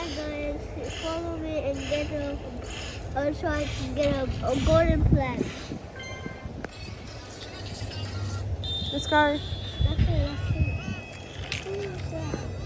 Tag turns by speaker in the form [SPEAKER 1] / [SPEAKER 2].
[SPEAKER 1] Bye guys. Follow me and get a, uh, so I can get a, a golden plant.
[SPEAKER 2] Let's go.
[SPEAKER 1] That's it, that's it.